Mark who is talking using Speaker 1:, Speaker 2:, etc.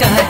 Speaker 1: का